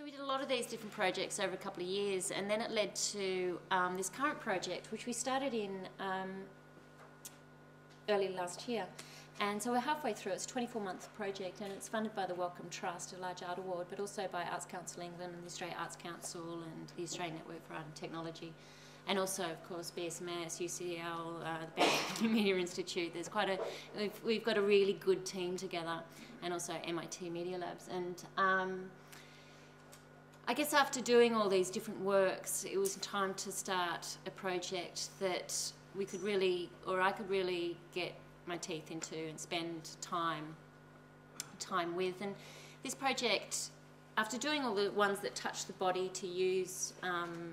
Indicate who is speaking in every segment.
Speaker 1: So we did a lot of these different projects over a couple of years, and then it led to um, this current project, which we started in um, early last year. And so we're halfway through. It's a 24-month project, and it's funded by the Wellcome Trust, a large art award, but also by Arts Council England and the Australian Arts Council and the Australian Network for Art and Technology. And also, of course, BSMS, UCL, uh, the Banff Media Institute. There's quite a, we've, we've, got a really good team together, and also MIT Media Labs. And um, I guess after doing all these different works, it was time to start a project that we could really, or I could really get my teeth into and spend time, time with. And this project, after doing all the ones that touch the body to use, um,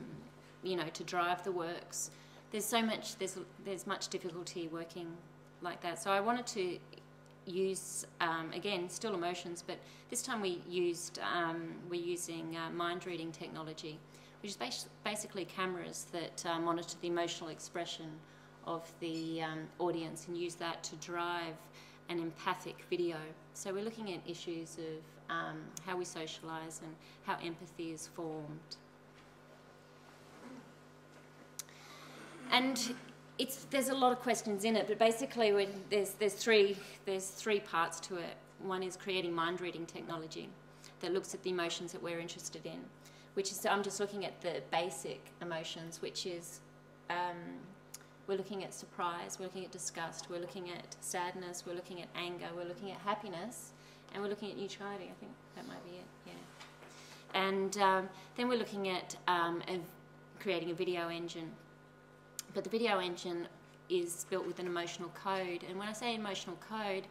Speaker 1: you know, to drive the works, there's so much, there's, there's much difficulty working like that. So I wanted to use um, again still emotions, but this time we used um, we're using uh, mind reading technology, which is bas basically cameras that uh, monitor the emotional expression of the um, audience and use that to drive an empathic video. So we're looking at issues of um, how we socialise and how empathy is formed. And it's there's a lot of questions in it, but basically there's there's three there's three parts to it. One is creating mind reading technology that looks at the emotions that we're interested in, which is I'm just looking at the basic emotions, which is um, we're looking at surprise, we're looking at disgust, we're looking at sadness, we're looking at anger, we're looking at happiness, and we're looking at neutrality. I think that might be it. Yeah. And um, then we're looking at um, a, creating a video engine but the video engine is built with an emotional code. And when I say emotional code,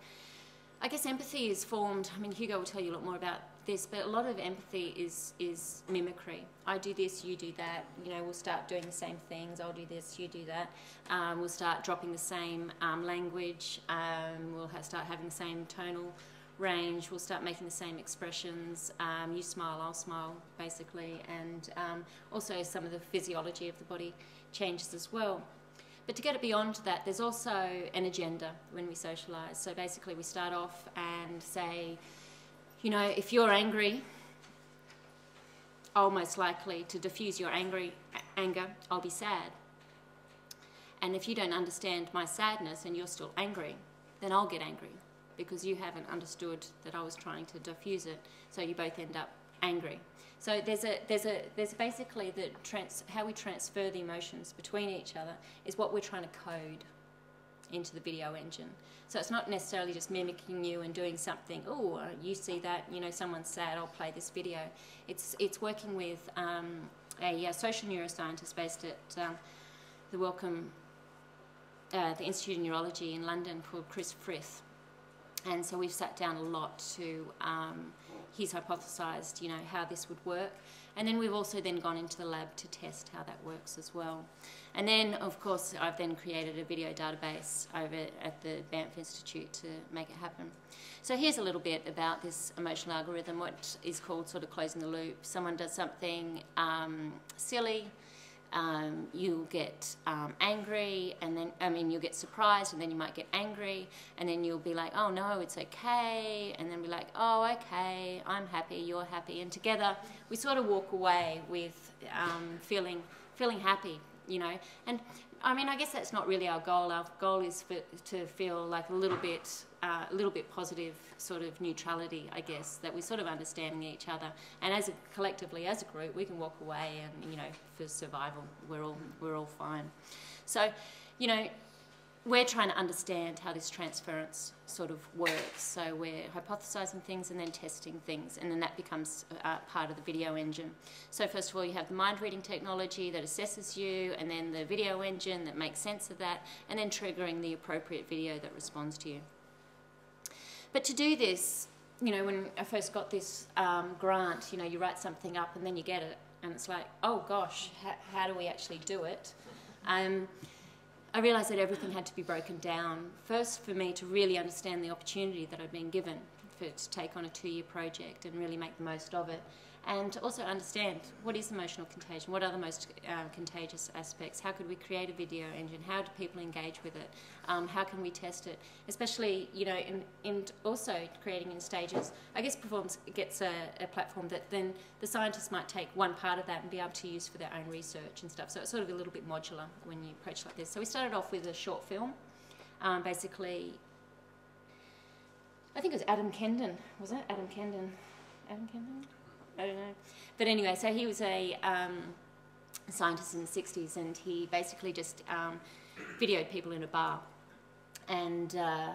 Speaker 1: I guess empathy is formed. I mean, Hugo will tell you a lot more about this, but a lot of empathy is is mimicry. I do this, you do that. You know, we'll start doing the same things. I'll do this, you do that. Um, we'll start dropping the same um, language. Um, we'll have, start having the same tonal range. We'll start making the same expressions. Um, you smile, I'll smile, basically, and um, also some of the physiology of the body changes as well. But to get it beyond that, there's also an agenda when we socialise. So basically, we start off and say, you know, if you're angry, I'll most likely to diffuse your angry anger, I'll be sad. And if you don't understand my sadness and you're still angry, then I'll get angry because you haven't understood that I was trying to diffuse it. So you both end up angry. So there's a there's a there's basically the trans, how we transfer the emotions between each other is what we're trying to code into the video engine. So it's not necessarily just mimicking you and doing something. Oh, you see that? You know, someone's sad. I'll play this video. It's it's working with um, a, a, social neuroscientist based at um, the Wellcome, uh, the Institute of Neurology in London called Chris Frith, and so we've sat down a lot to. Um, he's hypothesized, you know, how this would work. And then we've also then gone into the lab to test how that works as well. And then, of course, I've then created a video database over at the Banff Institute to make it happen. So here's a little bit about this emotional algorithm, what is called sort of closing the loop. Someone does something um, silly, um, you'll get um, angry, and then, I mean, you'll get surprised, and then you might get angry, and then you'll be like, oh no, it's okay, and then be like, oh, okay, I'm happy, you're happy, and together we sort of walk away with um, feeling, feeling happy, you know. And I mean, I guess that's not really our goal. Our goal is for, to feel like a little bit, a little bit positive sort of neutrality, I guess, that we're sort of understanding each other, and as a, collectively, as a group, we can walk away and you know, for survival, we're all we're all fine. So, you know, we're trying to understand how this transference sort of works. So we're hypothesizing things and then testing things, and then that becomes uh, part of the video engine. So first of all, you have the mind reading technology that assesses you, and then the video engine that makes sense of that, and then triggering the appropriate video that responds to you. But to do this, you know, when I first got this um, grant, you know, you write something up and then you get it, and it's like, oh gosh, how do we actually do it? Um, I realised that everything had to be broken down. First, for me to really understand the opportunity that I'd been given for, to take on a two-year project and really make the most of it. And to also understand what is emotional contagion, what are the most uh, contagious aspects, how could we create a video engine, how do people engage with it, um, how can we test it, especially, you know, in, in also creating in stages. I guess Performance gets a, a platform that then the scientists might take one part of that and be able to use for their own research and stuff, so it's sort of a little bit modular when you approach like this. So we started off with a short film, um, basically I think it was Adam Kendon, was it? Adam Kendon. Adam Kendon? I don't know. But anyway, so he was a um, scientist in the 60s and he basically just um, videoed people in a bar. And uh,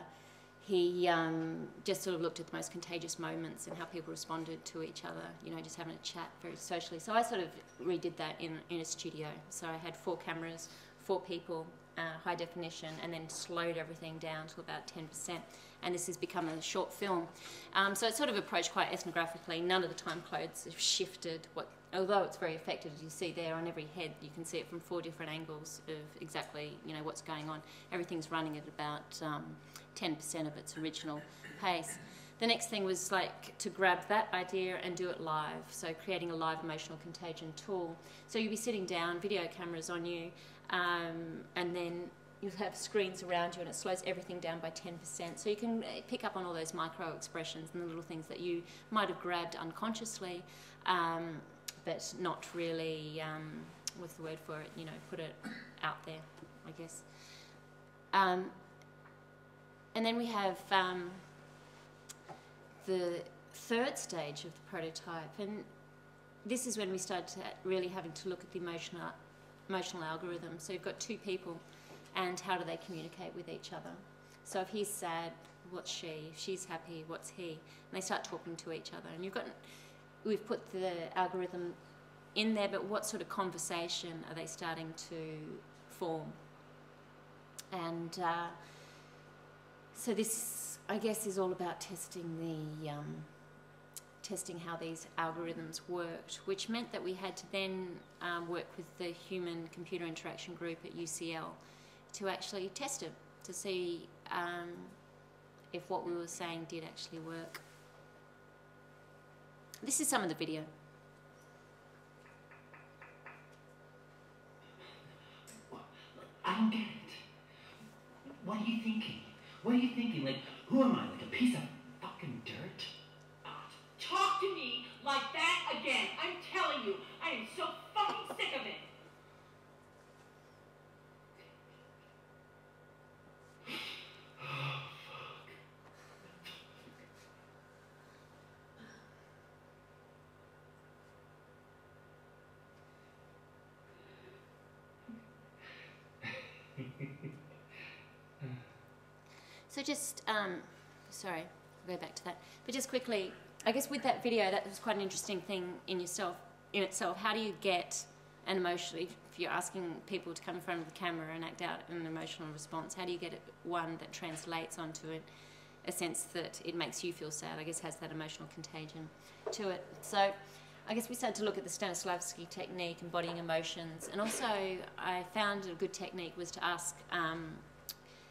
Speaker 1: he um, just sort of looked at the most contagious moments and how people responded to each other, you know, just having a chat very socially. So I sort of redid that in, in a studio. So I had four cameras, four people, uh, high definition, and then slowed everything down to about 10% and this has become a short film. Um, so it's sort of approached quite ethnographically. None of the time codes have shifted. What, although it's very effective, as you see there on every head, you can see it from four different angles of exactly you know what's going on. Everything's running at about 10% um, of its original pace. The next thing was like to grab that idea and do it live. So creating a live emotional contagion tool. So you'll be sitting down, video cameras on you, um, and then you'll have screens around you and it slows everything down by 10%. So you can uh, pick up on all those micro expressions and the little things that you might have grabbed unconsciously, um, but not really, um, what's the word for it, you know, put it out there, I guess. Um, and then we have um, the third stage of the prototype. And this is when we started really having to look at the emotional, emotional algorithm. So you've got two people and how do they communicate with each other. So if he's sad, what's she? If she's happy, what's he? And they start talking to each other. And you've got, we've put the algorithm in there, but what sort of conversation are they starting to form? And uh, so this, I guess, is all about testing the um, testing how these algorithms worked, which meant that we had to then um, work with the human computer interaction group at UCL to actually test it to see um, if what we were saying did actually work. This is some of the video.
Speaker 2: I don't get it. What are you thinking? What are you thinking? Like, who am I? Like a piece of fucking dirt?
Speaker 3: Talk to me like that again. I'm telling you, I am so fucking sick of it.
Speaker 1: So just, um, sorry, I'll go back to that. But just quickly, I guess with that video, that was quite an interesting thing in yourself, in itself. How do you get an emotional, if you're asking people to come in front of the camera and act out an emotional response, how do you get it, one that translates onto it, a sense that it makes you feel sad, I guess has that emotional contagion to it. So I guess we started to look at the Stanislavski technique, embodying emotions, and also I found a good technique was to ask um,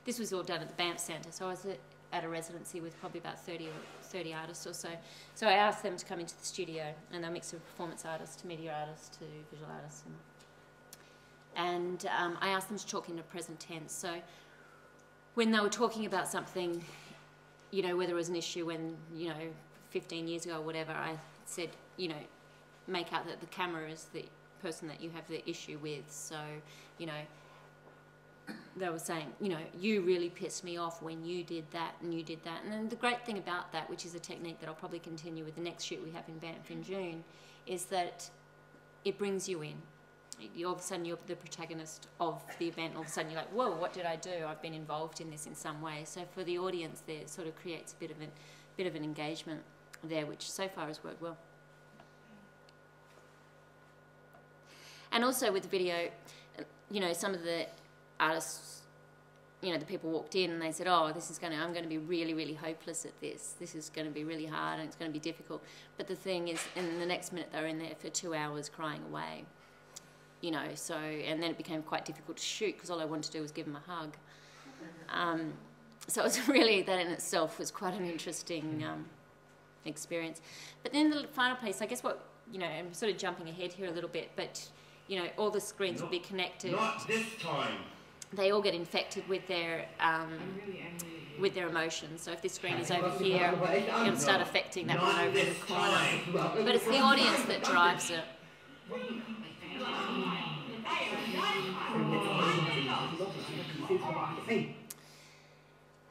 Speaker 1: this was all done at the Banff Centre, so I was at a residency with probably about 30 or 30 artists or so. So I asked them to come into the studio, and they're a mix of performance artists to media artists to visual artists. And, and um, I asked them to talk in the present tense. So when they were talking about something, you know, whether it was an issue when, you know, 15 years ago or whatever, I said, you know, make out that the camera is the person that you have the issue with. So, you know, they were saying, you know, you really pissed me off when you did that and you did that. And then the great thing about that, which is a technique that I'll probably continue with the next shoot we have in Banff in June, is that it brings you in. You, all of a sudden, you're the protagonist of the event. All of a sudden, you're like, whoa, what did I do? I've been involved in this in some way. So for the audience, there sort of creates a bit of an, bit of an engagement there, which so far has worked well. And also with the video, you know, some of the artists, you know, the people walked in and they said, "Oh, this is going to, I'm going to be really, really hopeless at this. This is going to be really hard and it's going to be difficult." But the thing is, in the next minute, they're in there for two hours crying away. You know, so and then it became quite difficult to shoot because all I wanted to do was give them a hug. Um, so it was really that in itself was quite an interesting um, experience. But then the final piece, I guess what you know, I'm sort of jumping ahead here a little bit, but you know, all the screens will be connected.
Speaker 4: Not this time.
Speaker 1: They all get infected with their um, with their emotions. So if this screen is over here, it'll start affecting that one over in the corner. But it's the audience that drives it.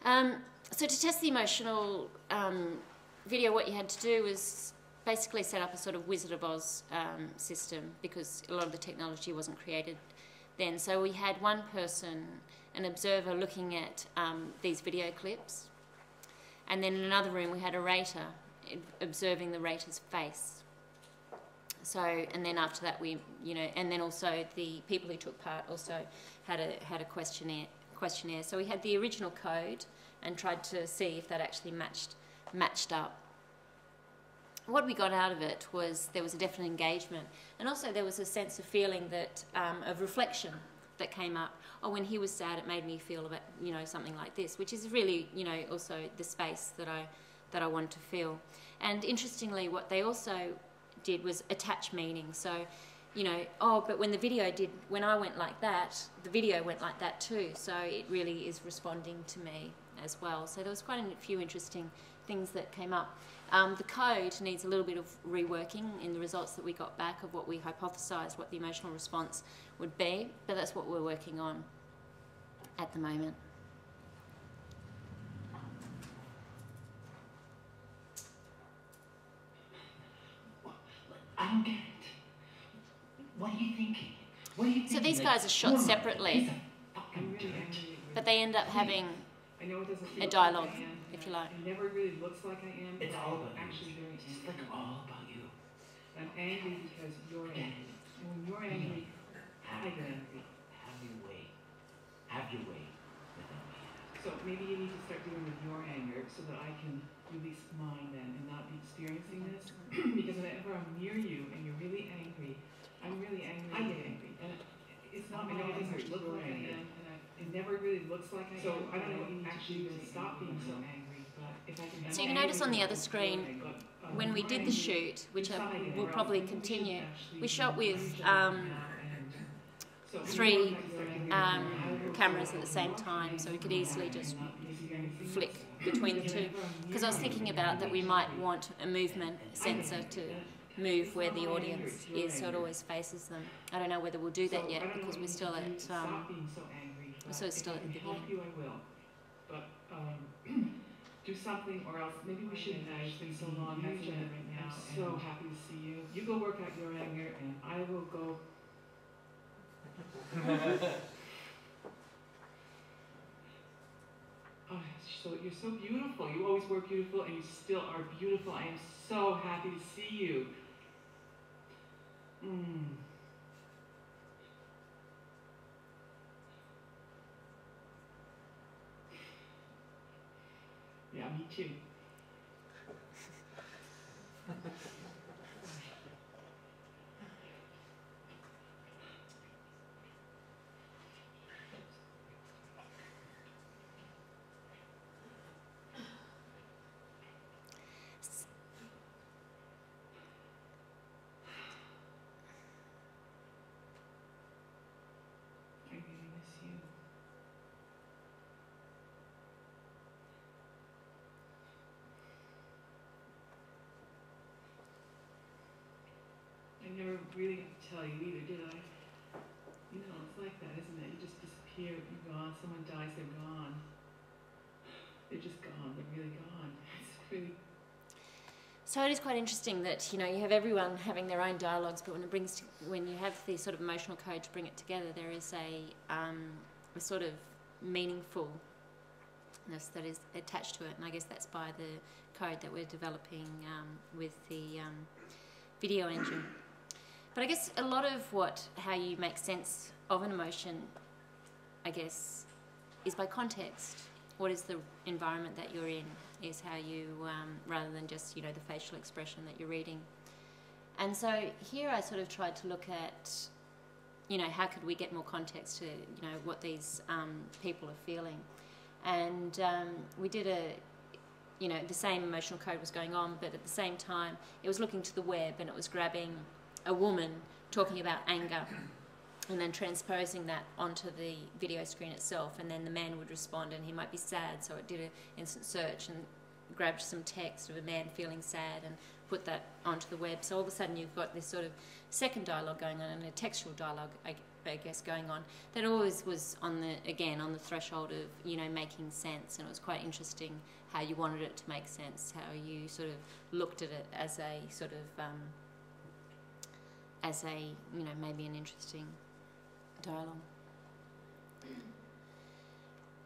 Speaker 1: Um, so to test the emotional um, video, what you had to do was basically set up a sort of Wizard of Oz um, system because a lot of the technology wasn't created then. So we had one person, an observer, looking at um, these video clips, and then in another room we had a rater observing the rater's face. So, and then after that, we, you know, and then also the people who took part also had a had a questionnaire. Questionnaire. So we had the original code and tried to see if that actually matched matched up. What we got out of it was there was a definite engagement, and also there was a sense of feeling that um, of reflection that came up. Oh, when he was sad, it made me feel about you know something like this, which is really you know also the space that I that I wanted to feel. And interestingly, what they also did was attach meaning. So, you know, oh, but when the video did, when I went like that, the video went like that too. So it really is responding to me as well. So there was quite a few interesting things that came up. Um, the code needs a little bit of reworking in the results that we got back of what we hypothesised what the emotional response would be, but that's what we're working on at the moment.
Speaker 2: I don't get it. What are you thinking? What are you thinking?
Speaker 1: So these guys are shot
Speaker 2: who am I, like a
Speaker 1: separately.
Speaker 2: piece of
Speaker 5: I'm
Speaker 2: fucking
Speaker 5: really
Speaker 2: dirt?
Speaker 5: angry at you.
Speaker 1: But they end up having
Speaker 5: I know it doesn't feel
Speaker 1: a
Speaker 5: like
Speaker 1: dialogue,
Speaker 5: I am,
Speaker 1: if you like.
Speaker 5: It never really looks like I am.
Speaker 2: It's all
Speaker 5: I'm
Speaker 2: about you.
Speaker 5: actually very
Speaker 2: It's
Speaker 5: angry.
Speaker 2: like all about you.
Speaker 5: I'm angry because you're angry. And when you're angry,
Speaker 2: Have,
Speaker 5: I get angry.
Speaker 2: have your way. Have your way.
Speaker 5: So maybe you need to start dealing with your anger so that I can release mine then and not be experiencing this. because whenever I'm near you and you're really angry, I'm really angry. I get angry. And it's not
Speaker 3: I
Speaker 5: my
Speaker 3: know it
Speaker 5: anger, it's
Speaker 3: look
Speaker 5: your
Speaker 3: like I
Speaker 5: anger.
Speaker 3: am,
Speaker 5: And I, it never really looks like I
Speaker 3: So
Speaker 5: am.
Speaker 3: I don't know what you
Speaker 5: actually
Speaker 3: do
Speaker 5: to
Speaker 3: to
Speaker 5: stop being so angry. But if I can
Speaker 1: So you notice on the other screen, when we did the shoot, which I will probably continue, we shot with um, three um, cameras at the same time, so we could easily just flick between the two. Because I was thinking about that we might want a movement sensor to move where the audience is, so it always faces them. I don't know whether we'll do that yet because we're still at um, we're sort of still at the
Speaker 5: If I can help
Speaker 1: beginning.
Speaker 5: you, I will. But um, do something, or else maybe we shouldn't. It's been so long, hasn't it? Right now, I'm so happy to see you. You go work out your anger, and I will go. Oh, so you're so beautiful. You always were beautiful, and you still are beautiful. I am so happy to see you. Mm. Yeah, me too. I really miss you. I never really got to tell you either, did I? You know, it's like that, isn't it? You just disappear, you're gone, someone dies, they're gone. They're just gone, they're really gone. It's really
Speaker 1: So it is quite interesting that you know you have everyone having their own dialogues, but when it brings to, when you have the sort of emotional code to bring it together, there is a um, a sort of meaningfulness that is attached to it, and I guess that's by the code that we're developing um, with the um, video engine. But I guess a lot of what how you make sense of an emotion, I guess, is by context. What is the environment that you're in? Is how you, um, rather than just you know the facial expression that you're reading. And so here I sort of tried to look at, you know, how could we get more context to you know what these um, people are feeling, and um, we did a you know, the same emotional code was going on, but at the same time, it was looking to the web and it was grabbing a woman talking about anger and then transposing that onto the video screen itself and then the man would respond and he might be sad so it did an instant search and grabbed some text of a man feeling sad and put that onto the web. So all of a sudden you've got this sort of second dialogue going on and a textual dialogue I, I guess going on that always was on the again on the threshold of you know making sense and it was quite interesting how you wanted it to make sense how you sort of looked at it as a sort of um, as a you know maybe an interesting dialogue.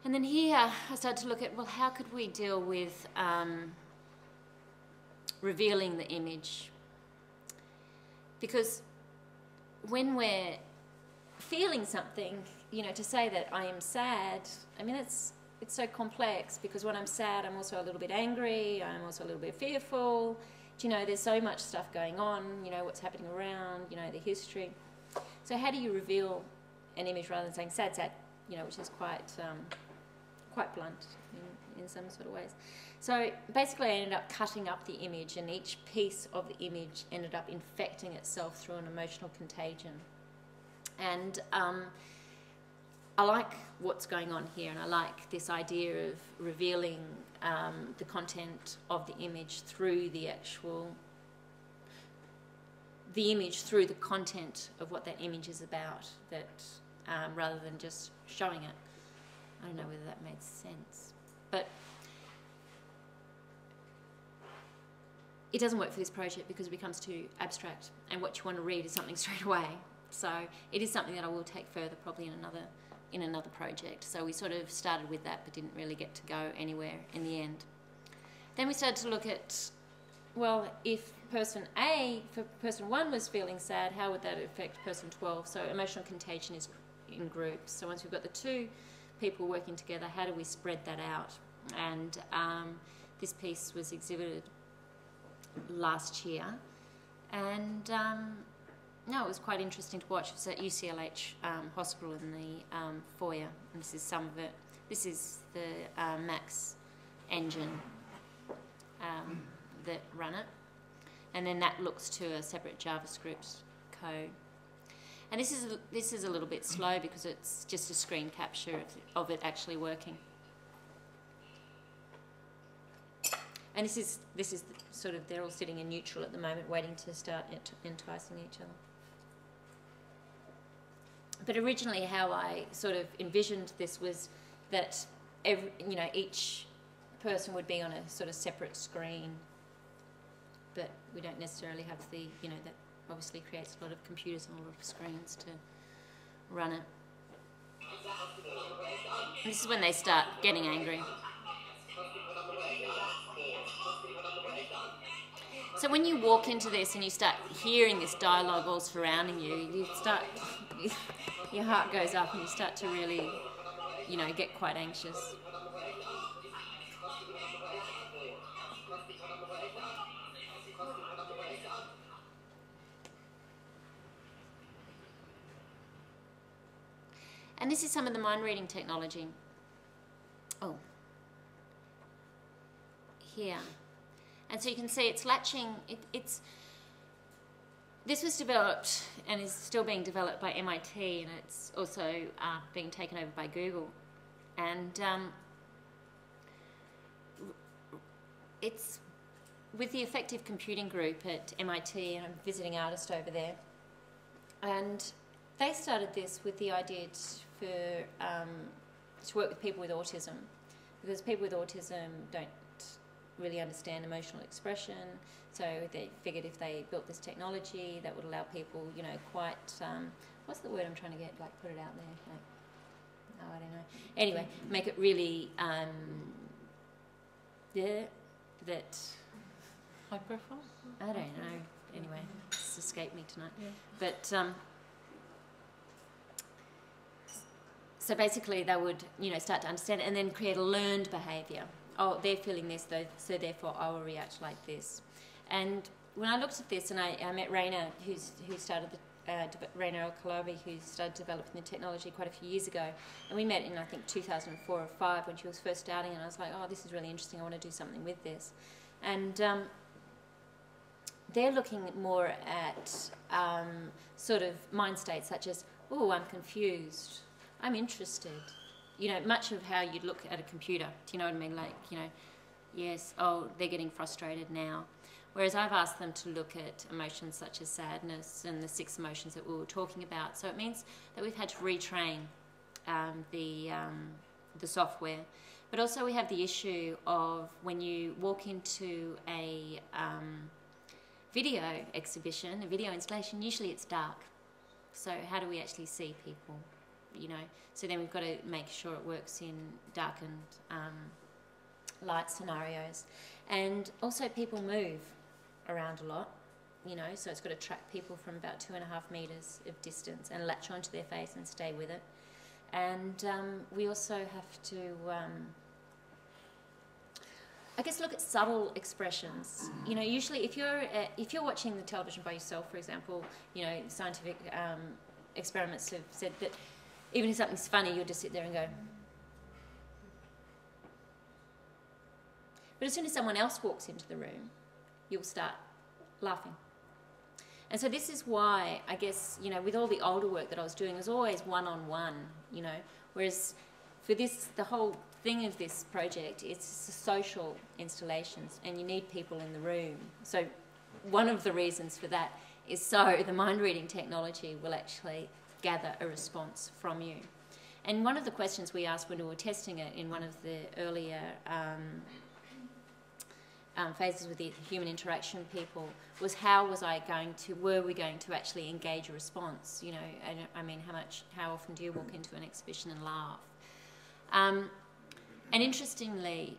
Speaker 1: And then here I started to look at well, how could we deal with um, revealing the image? Because when we're feeling something, you know, to say that I am sad, I mean, it's it's so complex because when I'm sad, I'm also a little bit angry. I'm also a little bit fearful. Do you know, there's so much stuff going on. You know, what's happening around. You know, the history. So how do you reveal an image rather than saying sad, sad, you know, which is quite um, quite blunt in, in some sort of ways. So basically, I ended up cutting up the image, and each piece of the image ended up infecting itself through an emotional contagion. And um, I like what's going on here, and I like this idea of revealing um, the content of the image through the actual the image through the content of what that image is about that um, rather than just showing it. I don't know whether that made sense. But it doesn't work for this project because it becomes too abstract and what you want to read is something straight away. So it is something that I will take further probably in another in another project. So we sort of started with that but didn't really get to go anywhere in the end. Then we started to look at well, if person A, for person one was feeling sad, how would that affect person 12? So emotional contagion is in groups. So once we've got the two people working together, how do we spread that out? And um, this piece was exhibited last year, and um, no, it was quite interesting to watch. It was at UCLH um, Hospital in the um, foyer, and this is some of it. This is the uh, Max engine um, that run it, and then that looks to a separate JavaScript code. And this is, this is a little bit slow because it's just a screen capture of, of it actually working. And this is, this is sort of, they're all sitting in neutral at the moment, waiting to start enticing each other. But originally, how I sort of envisioned this was that every, you know, each person would be on a sort of separate screen, but we don't necessarily have the, you know, that obviously creates a lot of computers and a lot of screens to run it. This is when they start getting angry. So when you walk into this and you start hearing this dialogue all surrounding you, you start, your heart goes up and you start to really, you know, get quite anxious. And this is some of the mind reading technology. Oh, here. And so you can see it's latching, it, it's, this was developed and is still being developed by MIT and it's also uh, being taken over by Google. And um, it's with the Affective Computing Group at MIT, and I'm a visiting artist over there. And they started this with the idea for um, to work with people with autism because people with autism don't really understand emotional expression. So they figured if they built this technology, that would allow people, you know, quite um, what's the word I'm trying to get? Like put it out there. Like, oh, I don't know. Anyway, make it really um, yeah that
Speaker 5: high profile.
Speaker 1: I don't know. Anyway, it's escaped me tonight. Yeah. But um, So basically, they would, you know, start to understand it and then create a learned behaviour. Oh, they're feeling this, so therefore I will react like this. And when I looked at this, and I, I met Rana, who's who started the uh, Kaliouby, who started developing the technology quite a few years ago. And we met in, I think, 2004 or 5 when she was first starting, and I was like, oh, this is really interesting, I want to do something with this. And um, they're looking more at um, sort of mind states such as, oh, I'm confused, I'm interested. You know, much of how you'd look at a computer. Do you know what I mean? Like, you know, yes, oh, they're getting frustrated now. Whereas I've asked them to look at emotions such as sadness and the six emotions that we were talking about. So it means that we've had to retrain um, the, um, the software. But also we have the issue of when you walk into a um, video exhibition, a video installation, usually it's dark. So how do we actually see people? You know, so then we've got to make sure it works in darkened um, light scenarios. And also people move around a lot, you know, so it's got to track people from about two and a half metres of distance and latch onto their face and stay with it. And um, we also have to, um, I guess, look at subtle expressions. You know, usually if you're uh, if you're watching the television by yourself, for example, you know, scientific um, experiments have said that even if something's funny, you'll just sit there and go. But as soon as someone else walks into the room, you'll start laughing. And so this is why I guess you know with all the older work that I was doing, it was always one on one. You know, whereas for this, the whole thing of this project, it's social installations, and you need people in the room. So one of the reasons for that is so the mind reading technology will actually gather a response from you. And one of the questions we asked when we were testing it in one of the earlier um, um, phases with the human interaction people was how was I going to, were we going to actually engage a response? You know, I, I mean, how much, how often do you walk into an exhibition and laugh? Um, and interestingly,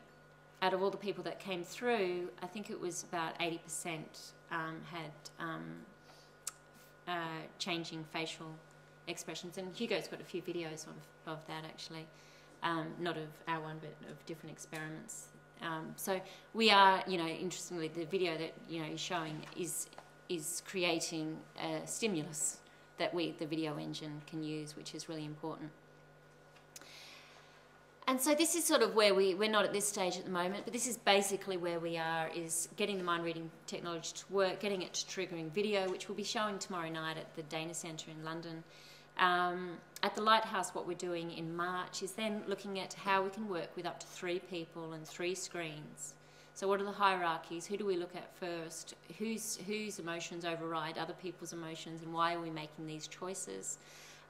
Speaker 1: out of all the people that came through, I think it was about 80% um, had um, uh, changing facial expressions. And Hugo's got a few videos of, of that actually. Um, not of our one, but of different experiments um, so we are, you know, interestingly, the video that you know is showing is is creating a stimulus that we, the video engine, can use, which is really important. And so this is sort of where we, we're not at this stage at the moment, but this is basically where we are, is getting the mind reading technology to work, getting it to triggering video, which we'll be showing tomorrow night at the Dana Centre in London. Um, at the Lighthouse, what we're doing in March is then looking at how we can work with up to three people and three screens. So, what are the hierarchies? Who do we look at first? Whose, whose emotions override other people's emotions, and why are we making these choices?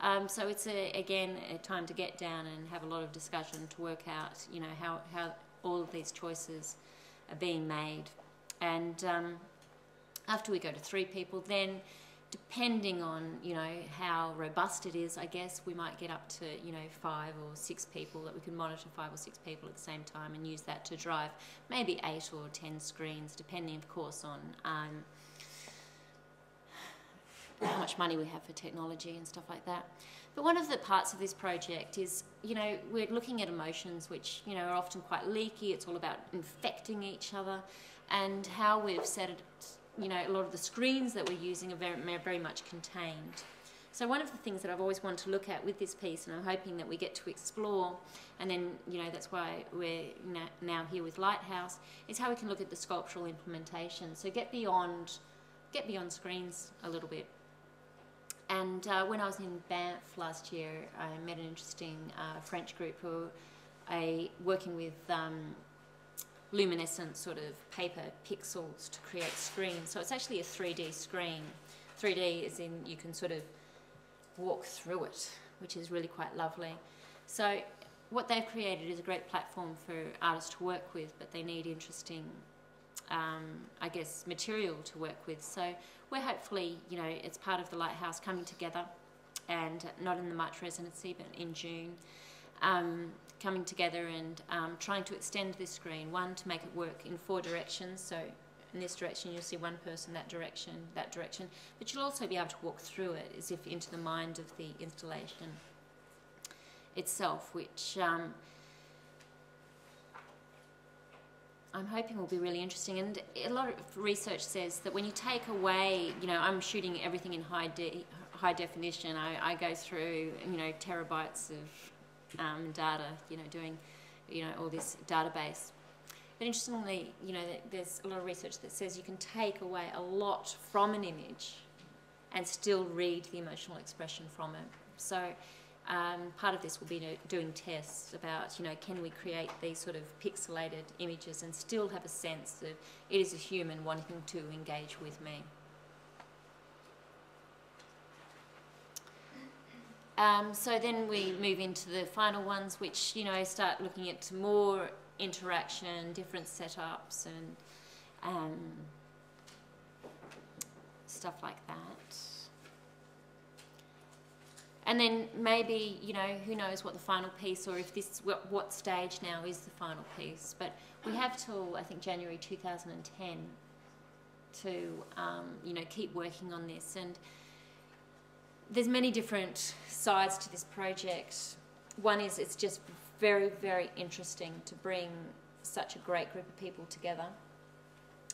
Speaker 1: Um, so, it's a, again a time to get down and have a lot of discussion to work out, you know, how, how all of these choices are being made. And um, after we go to three people, then depending on you know how robust it is, I guess we might get up to you know five or six people that we can monitor five or six people at the same time and use that to drive maybe eight or ten screens, depending of course on um, how much money we have for technology and stuff like that. But one of the parts of this project is, you know, we're looking at emotions which, you know, are often quite leaky. It's all about infecting each other and how we've set it you know, a lot of the screens that we're using are very, very much contained. So one of the things that I've always wanted to look at with this piece, and I'm hoping that we get to explore, and then you know that's why we're now here with Lighthouse, is how we can look at the sculptural implementation. So get beyond, get beyond screens a little bit. And uh, when I was in Banff last year, I met an interesting uh, French group who are working with um, luminescent sort of paper pixels to create screens. So it's actually a 3D screen. 3D is in you can sort of walk through it, which is really quite lovely. So what they've created is a great platform for artists to work with, but they need interesting, um, I guess, material to work with. So we're hopefully, you know, it's part of the Lighthouse coming together, and not in the March residency, but in June. Um, coming together and um, trying to extend this screen. One, to make it work in four directions. So in this direction, you'll see one person, that direction, that direction. But you'll also be able to walk through it as if into the mind of the installation itself, which um, I'm hoping will be really interesting. And a lot of research says that when you take away, you know, I'm shooting everything in high, de high definition. I, I go through, you know, terabytes of um, data, you know, doing, you know, all this database. But interestingly, you know, there's a lot of research that says you can take away a lot from an image and still read the emotional expression from it. So um, part of this will be doing tests about, you know, can we create these sort of pixelated images and still have a sense that it is a human wanting to engage with me. Um, so then we move into the final ones, which you know start looking at more interaction, different setups, and um, stuff like that. And then maybe you know who knows what the final piece, or if this what, what stage now is the final piece. But we have till I think January 2010 to um, you know keep working on this and there's many different sides to this project. One is it's just very, very interesting to bring such a great group of people together.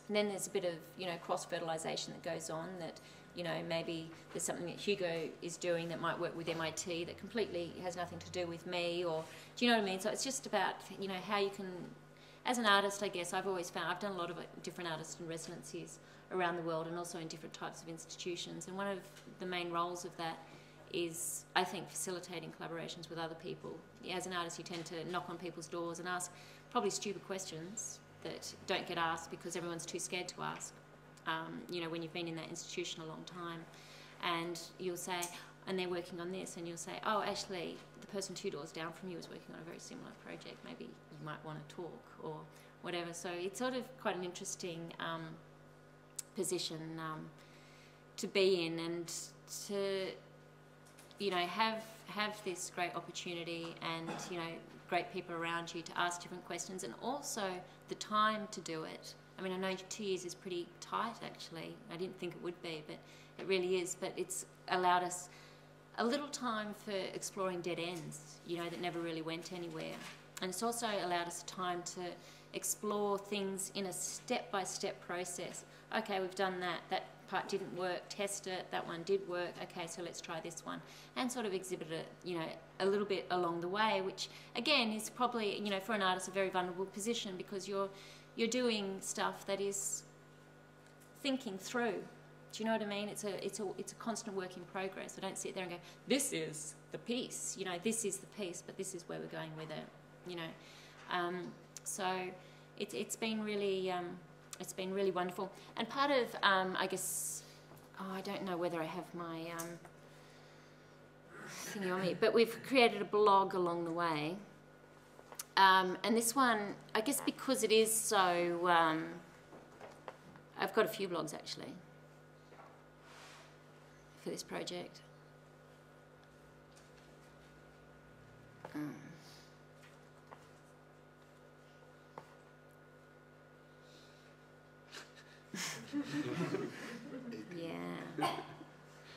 Speaker 1: And then there's a bit of, you know, cross-fertilisation that goes on that, you know, maybe there's something that Hugo is doing that might work with MIT that completely has nothing to do with me or, do you know what I mean? So it's just about, you know, how you can, as an artist, I guess, I've always found, I've done a lot of different artists in residencies around the world and also in different types of institutions. And one of the main roles of that is, I think, facilitating collaborations with other people. As an artist, you tend to knock on people's doors and ask probably stupid questions that don't get asked because everyone's too scared to ask. Um, you know, when you've been in that institution a long time, and you'll say, and they're working on this, and you'll say, oh, actually, the person two doors down from you is working on a very similar project. Maybe you might want to talk or whatever. So it's sort of quite an interesting. Um, position um, to be in and to you know have have this great opportunity and you know great people around you to ask different questions and also the time to do it. I mean, I know two years is pretty tight actually. I didn't think it would be, but it really is. But it's allowed us a little time for exploring dead ends, you know, that never really went anywhere. And it's also allowed us time to explore things in a step by step process okay, we've done that, that part didn't work, test it, that one did work, okay, so let's try this one. And sort of exhibit it, you know, a little bit along the way, which again is probably, you know, for an artist a very vulnerable position because you're, you're doing stuff that is thinking through. Do you know what I mean? It's a, it's a, it's a constant work in progress. I don't sit there and go, this is the piece, you know, this is the piece, but this is where we're going with it, you know. Um, so it, it's been really, um, it's been really wonderful. And part of, um, I guess, oh, I don't know whether I have my um, thingy on me, but we've created a blog along the way. Um, and this one, I guess because it is so, I've got a few blogs actually for this project. Yeah.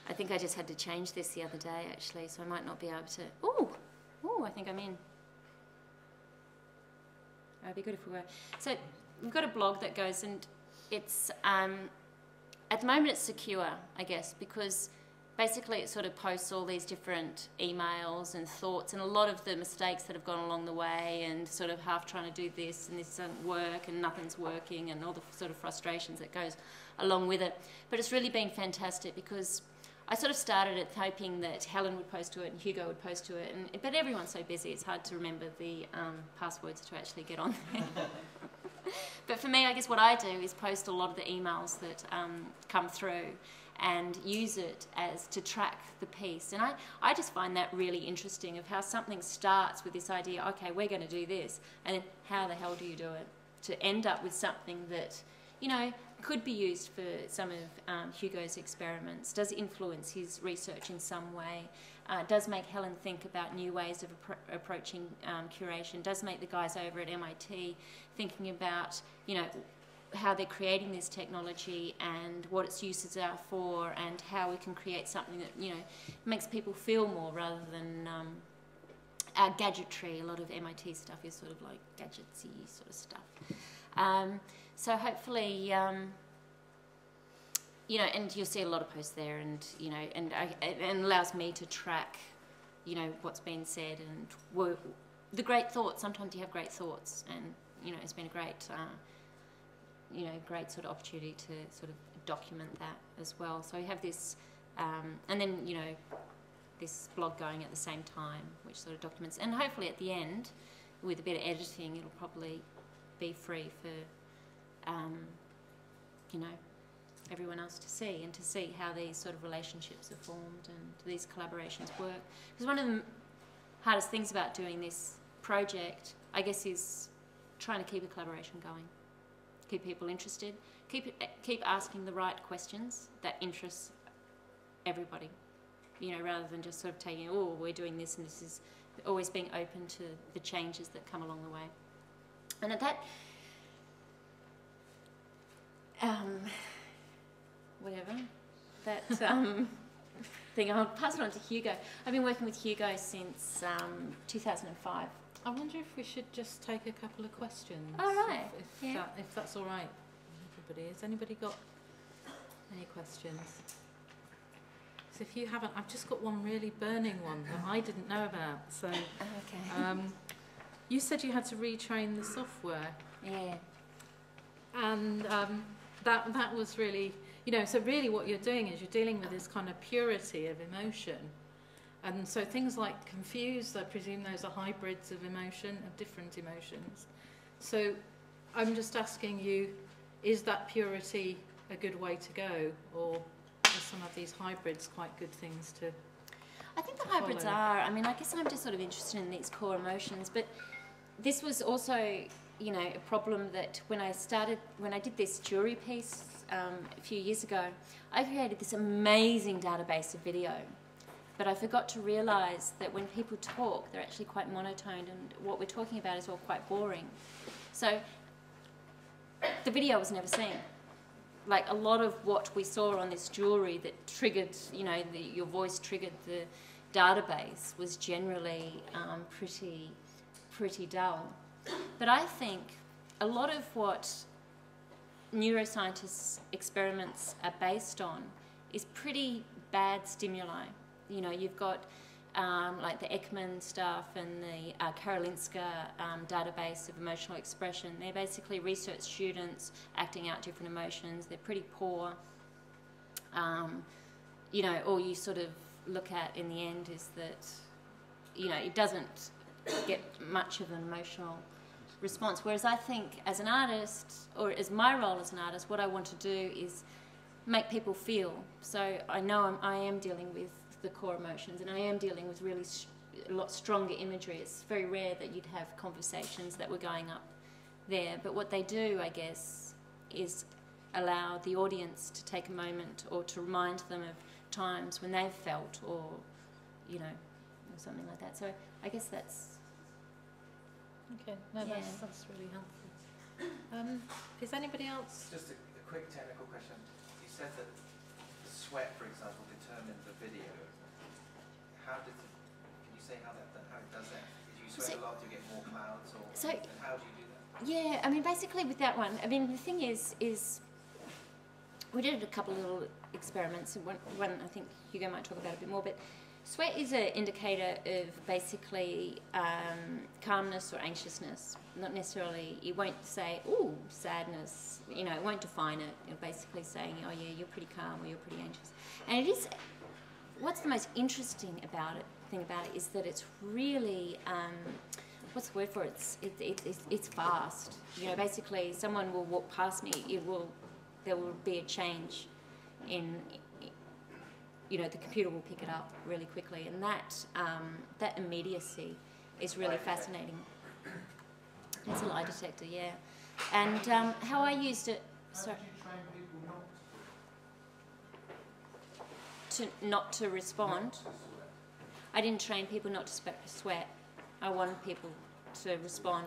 Speaker 1: I think I just had to change this the other day, actually, so I might not be able to. Oh, oh, I think I'm in. It'd be good if we were. So we've got a blog that goes, and it's um, at the moment it's secure, I guess, because basically it sort of posts all these different emails and thoughts and a lot of the mistakes that have gone along the way and sort of half trying to do this and this doesn't work and nothing's working and all the sort of frustrations that goes along with it. But it's really been fantastic because I sort of started it hoping that Helen would post to it and Hugo would post to it, and, but everyone's so busy it's hard to remember the um, passwords to actually get on there. but for me, I guess what I do is post a lot of the emails that um, come through and use it as to track the piece. And I, I just find that really interesting of how something starts with this idea, okay, we're going to do this, and then how the hell do you do it? To end up with something that, you know, could be used for some of um, Hugo's experiments, does influence his research in some way, uh, does make Helen think about new ways of appro approaching um, curation, does make the guys over at MIT thinking about, you know, how they're creating this technology and what its uses are for and how we can create something that you know makes people feel more rather than um, gadgetry. A lot of MIT stuff is sort of like gadgetsy sort of stuff. Um, so hopefully, um, you know, and you'll see a lot of posts there, and you know, and I, it allows me to track, you know, what's been said and the great thoughts. Sometimes you have great thoughts, and you know, it's been a great, uh, you know, great sort of opportunity to sort of document that as well. So we have this, um, and then you know, this blog going at the same time, which sort of documents, and hopefully at the end, with a bit of editing, it'll probably be free for, um, you know, everyone else to see and to see how these sort of relationships are formed and these collaborations work. Because one of the hardest things about doing this project, I guess, is trying to keep a collaboration going, keep people interested, keep keep asking the right questions that interest everybody. You know, rather than just sort of taking, oh, we're doing this and this is always being open to the changes that come along the way. And at that, um, whatever, that um, thing, I'll pass it on to Hugo. I've been working with Hugo since um, 2005.
Speaker 4: I wonder if we should just take a couple of questions.
Speaker 1: All right,
Speaker 4: If, if,
Speaker 1: yeah.
Speaker 4: that, if that's all right, everybody. Has anybody got any questions? So if you haven't, I've just got one really burning one that I didn't know about. So
Speaker 1: Okay.
Speaker 4: um, you said you had to retrain the software,
Speaker 1: yeah.
Speaker 4: and um, that that was really, you know, so really what you're doing is you're dealing with this kind of purity of emotion. And so things like confused, I presume those are hybrids of emotion, of different emotions. So I'm just asking you, is that purity a good way to go? Or are some of these hybrids quite good things to...
Speaker 1: I think the hybrids
Speaker 4: follow.
Speaker 1: are. I mean, I guess I'm just sort of interested in these core emotions, but this was also, you know, a problem that when I started, when I did this jury piece um, a few years ago, I created this amazing database of video, but I forgot to realise that when people talk, they're actually quite monotoned, and what we're talking about is all quite boring. So the video was never seen like a lot of what we saw on this jewelry that triggered, you know, the, your voice triggered the database was generally um, pretty, pretty dull. But I think a lot of what neuroscientists' experiments are based on is pretty bad stimuli. You know, you've got um, like the Ekman stuff and the uh, Karolinska um, database of emotional expression. They're basically research students acting out different emotions. They're pretty poor. Um, you know, all you sort of look at in the end is that, you know, it doesn't get much of an emotional response. Whereas I think as an artist, or as my role as an artist, what I want to do is make people feel. So I know I'm, I am dealing with the core emotions, and I am dealing with really sh- a lot stronger imagery. It's very rare that you'd have conversations that were going up there, but what they do, I guess, is allow the audience to take a moment or to remind them of times when they've felt, or you know, or something like that. So I guess that's
Speaker 4: Okay, no, that's,
Speaker 1: Yeah.
Speaker 4: that's really helpful. Um, is anybody else?
Speaker 6: Just a, a quick technical question. You said that the sweat, for example, determined the video. How did, the, can you say how that, how it does that? If you sweat
Speaker 1: So-
Speaker 6: a lot, do you get more clouds, or
Speaker 1: So-
Speaker 6: and how do you do that?
Speaker 1: Yeah, I mean, basically with that one, I mean, the thing is, is we did a couple of little experiments. and One, one I think Hugo might talk about a bit more, but sweat is an indicator of basically um, calmness or anxiousness. Not necessarily, it won't say, oh, sadness." You know, it won't define it. It'll basically saying, "Oh yeah, you're pretty calm" or "You're pretty anxious," and it is. What's the most interesting about it? Thing about it is that it's really. Um, what's the word for it? It's, it, it, it's, it's fast. You know, basically, someone will walk past me. It will, there will be a change in, you know, the computer will pick it up really quickly, and that um, that immediacy is really fascinating. It's a lie detector, yeah. And um, how I used it, sorry, to not to respond. I didn't train people not to sweat. I wanted people to respond.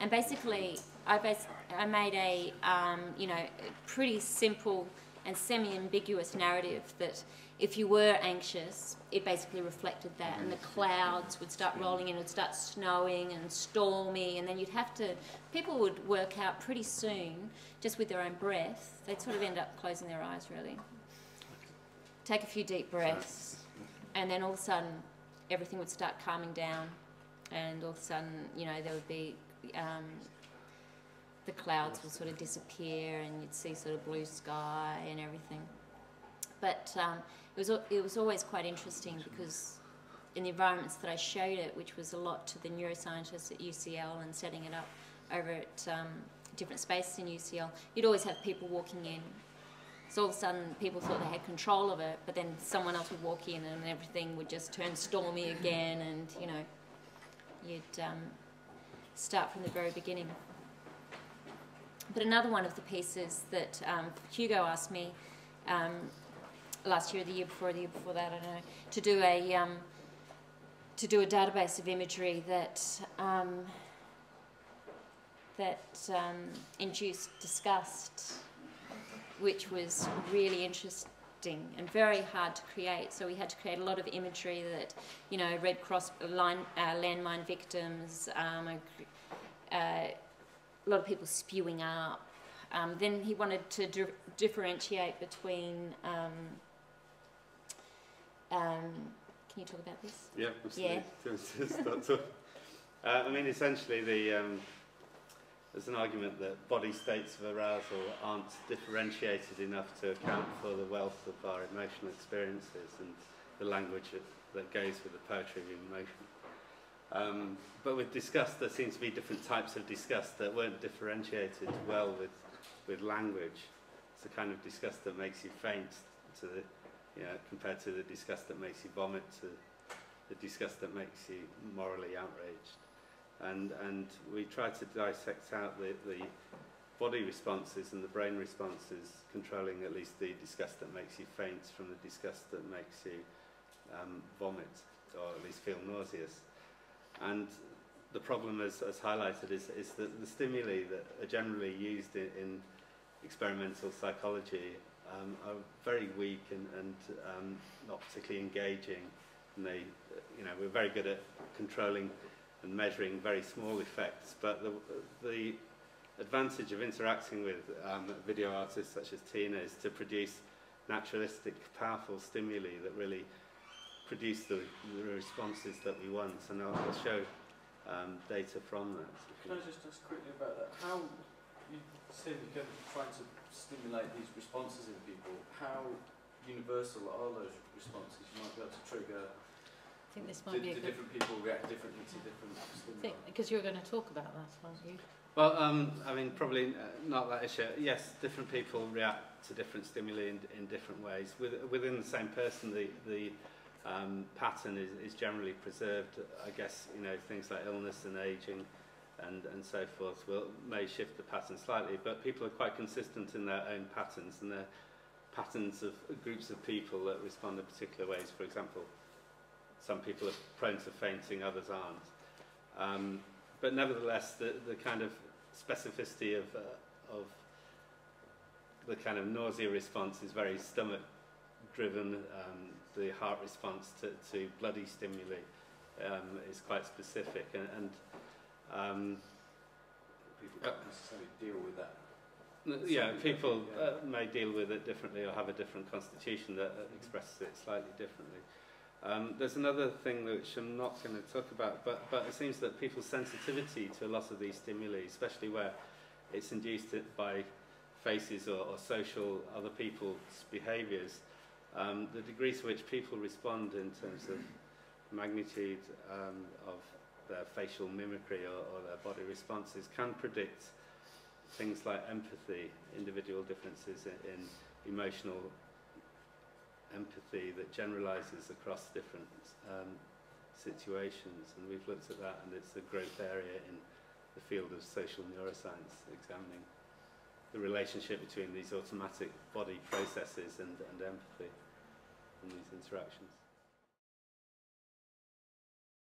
Speaker 1: And basically, I, bas- I made a, um, you know, pretty simple and semi-ambiguous narrative that if you were anxious, it basically reflected that, and the clouds would start rolling in, it would start snowing and stormy, and then you'd have to, people would work out pretty soon, just with their own breath, they'd sort of end up closing their eyes really, take a few deep breaths, and then all of a sudden everything would start calming down, and all of a sudden, you know, there would be um, the clouds will sort of disappear, and you'd see sort of blue sky and everything. But um, it was it was always quite interesting because in the environments that I showed it, which was a lot to the neuroscientists at UCL and setting it up over at um, different spaces in UCL, you'd always have people walking in. So all of a sudden, people thought they had control of it, but then someone else would walk in and everything would just turn stormy again, and you know, you'd um, start from the very beginning. But another one of the pieces that um, Hugo asked me um, last year, the year before, the year before that, I don't know, to do a um, to do a database of imagery that um, that um, induced disgust, which was really interesting and very hard to create. So we had to create a lot of imagery that, you know, Red Cross line, uh, landmine victims, um, uh, a lot of people spewing up. Um, then he wanted to di- differentiate between. Um, um, can you talk about this?
Speaker 7: Yeah, absolutely. Do you want to start talking? Uh, I mean, essentially, the um, there's an argument that body states of arousal aren't differentiated enough to account for the wealth of our emotional experiences and the language that, that goes with the poetry of emotion. Um, but with disgust, there seems to be different types of disgust that weren't differentiated well with, with language. It's the kind of disgust that makes you faint to the, you know, compared to the disgust that makes you vomit, to the disgust that makes you morally outraged. And, and we try to dissect out the, the body responses and the brain responses, controlling at least the disgust that makes you faint from the disgust that makes you um, vomit, or at least feel nauseous. And the problem, as, as highlighted, is, is that the stimuli that are generally used in, in experimental psychology um, are very weak and, and um, not particularly engaging. And they, you know, we're very good at controlling and measuring very small effects, but the, the advantage of interacting with um, video artists such as Tina is to produce naturalistic, powerful stimuli that really produce the, the responses that we want. And I'll, I'll show um, data from that.
Speaker 8: Can I just ask quickly about that? How you say that you're trying to stimulate these responses in people. How universal are those responses? You might be able to trigger.
Speaker 4: I think this
Speaker 8: Do,
Speaker 4: might be a
Speaker 8: do different people react differently to different stimuli?
Speaker 4: because you're going to talk about that, aren't you?
Speaker 7: Well, um, I mean, probably uh, not that issue. Yes, different people react to different stimuli in, in different ways. With, within the same person, the, the um, pattern is, is generally preserved. I guess, you know, things like illness and aging and, and so forth will, may shift the pattern slightly, but people are quite consistent in their own patterns and their patterns of groups of people that respond in particular ways. For example, some people are prone to fainting, others aren't. Um, but nevertheless, the, the kind of specificity of, uh, of the kind of nausea response is very stomach driven. Um, the heart response to, to bloody stimuli um, is quite specific. And, and um,
Speaker 8: People don't necessarily deal with that.
Speaker 7: Yeah,
Speaker 8: Something
Speaker 7: people
Speaker 8: different,
Speaker 7: uh, may deal with it differently or have a different constitution that uh, expresses it slightly differently. Um, there's another thing which I'm not going to talk about, but, but it seems that people's sensitivity to a lot of these stimuli, especially where it's induced by faces or, or social other people's behaviours, um, the degree to which people respond in terms of magnitude um, of their facial mimicry or, or their body responses can predict things like empathy, individual differences in, in emotional empathy that generalizes across different um, situations. And we've looked at that, and it's a growth area in the field of social neuroscience, examining the relationship between these automatic body processes and, and empathy these interactions.